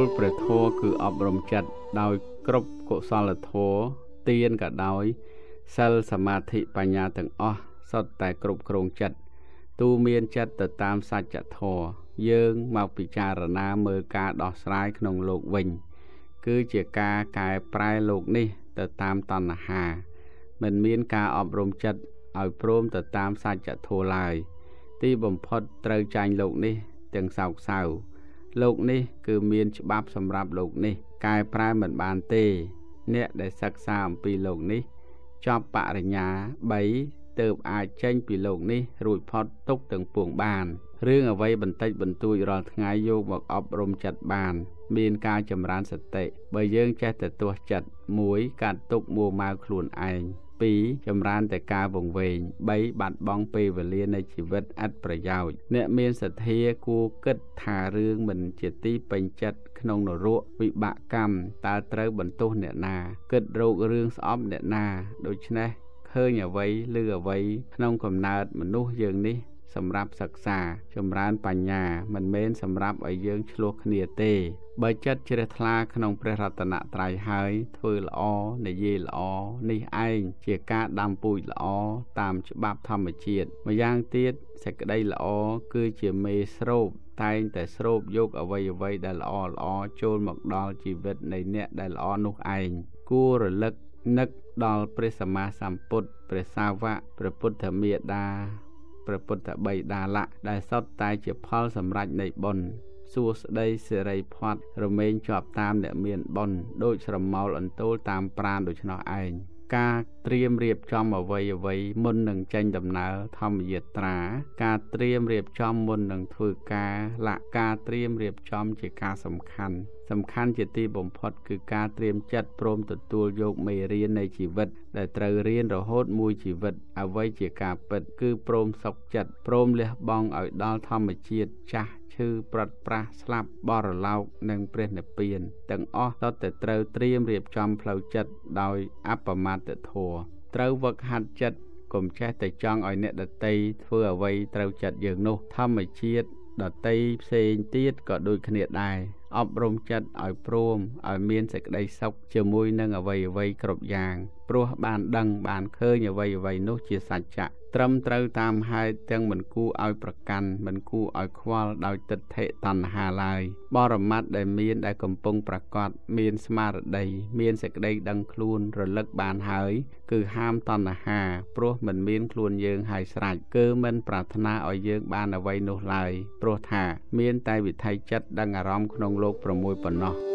លព្រះធម៌គឺអប់រំចិត្តដោយគ្រប់កុសលធម៌ទានក៏ដោយសិលសមាធិបញ្ញាទាំងអស់សុទ្ធតែគ្រប់គ្រងចិត្តទូមានចិត្តទៅតាមសច្ចធម៌យើងមកពិចារណាមើលការដោះស្រាយក្នុងលោកវិញ គឺជាការកែប្រែលោកនេះទៅតាមតណ្ហា មិនមានការអប់រំចិត្តឲ្យព្រមទៅតាមសច្ចធម៌ឡើយទីបំផុតត្រូវចាញ់លោកនេះទាំងសោកសៅ លោកនេះ គឺមានច្បាប់សម្រាប់លោកនេះ កែប្រែមិនបានទេ អ្នកដែលសិក្សាអំពីលោកនេះ ចប់បរិញ្ញា3ទើបអាចចេញពីលោកនេះ រួចផុតទុកទាំងពួងបានរឿងអ្វីបន្តិចបន្តួចរាល់ថ្ងៃយកមកអប់រំចិត្តបាន មានការចម្រើនសតិបើយើងចេះតែទាស់ចិត្ត1កាត់ទុកមួម៉ៅខ្លួនឯង 2ចម្រើនតែការវង្វេង3បាត់បង់ពេលវេលានៃជីវិតឥតប្រយោជន៍អ្នកមានសទ្ធាគួរគិតថារឿងមិនជាទីពេញចិត្តក្នុងនរកវិបាកកម្មតើត្រូវបន្ទោសអ្នកណា គិតរោគរឿងស្អប់អ្នកណាដូច្នេះឃើញអ្វីឬអ្វីក្នុងកំណើតមនុស្សយើងនេះ សម្រាប់សិក្សា ចម្រើនបញ្ញា មិនមែនសម្រាប់ឲ្យយើងឆ្លោះគ្នាទេ បើចិត្តជ្រះថ្លាក្នុងព្រះរតនត្រ័យហើយ ធ្វើល្អនិយាយល្អនេះឯងជាការដាំពូជល្អតាមច្បាប់ធម្មជាតិម្យ៉ាងទៀតសេចក្តីល្អគឺជាមេស្រូបតែងតែស្រូបយកអវ័យអវ័យដែលល្អល្អចូលមកដល់ជីវិតនៃអ្នកដែលល្អនោះឯងគួររលឹកនឹកដល់ព្រះសម្មាសម្ពុទ្ធព្រះសាវកព្រះពុទ្ធមេដា ព្រះពុទ្ធបិតាលៈដែលសុទ្ធតែជាផលសម្រេចនៃបុណ្យសួស្តីសិរីផាត់រមែងជាប់តាមអ្នកមានបុណ្យដូចស្រមោលអន្ទោលតាមប្រានដូច្នោះឯង ការត្រៀមរៀបចំអ្វីអ្វីមុននឹងចេញដំណើរធម្មយាត្រា ការត្រៀមរៀបចំមុននឹងធ្វើការលក្ខការត្រៀមរៀបចំជាការសំខាន់សំខាន់ជាទីបំផុតគឺការត្រៀមចិត្តព្រមទទួលយកមេរៀននៃជីវិត ដែលត្រូវរៀនរហូតមួយជីវិត អ្វីជាការពិត គឺព្រមសុខចិត្តព្រមលះបង់ឲ្យដល់ធម្មជាតិចាស់ ឈឺប្រត់ប្រាស់ស្លាប់បរលោកនិងព្រះនិព្វានទាំងអស់តតែត្រូវត្រៀមរៀបចំផ្លូវចិត្តដោយអបមត្តធម៌ត្រូវវឹកហាត់ចិត្តកុំចេះតែចង់ឲ្យអ្នកដតីធ្វើអ្វីត្រូវចិត្តយើងនោះធម្មជាតិដតីផ្សេងទៀតក៏ដូចគ្នាដែរ អប់រំចិត្តឲ្យព្រមឲ្យមានសេចក្តីសុខជាមួយនឹងអ្វីអ្វីគ្រប់យ៉ាងព្រោះបានដឹងបានឃើញអ្វីអ្វីនោះជាសច្ចៈត្រឹមត្រូវតាមហេតុទាំងមិនគួរឲ្យប្រកាន់មិនគួរឲ្យខ្វល់ដោយទិដ្ឋិតណ្ហាឡើយបរមត្តដែលមានដែលកំពុងប្រកបមានស្មារតីមានសេចក្តីដឹងខ្លួនរលឹកបានហើយ គឺហាមតណ្ហាព្រោះមិនមានខ្លួនយើងហើយស្រេចគឺមិនប្រាថ្នាឲ្យយើងបានអ្វីនោះឡើយព្រោះថា មានតែវិថីចិត្តដឹងអារម្មណ៍ក្នុងលោក6ប៉ុណ្ណោះ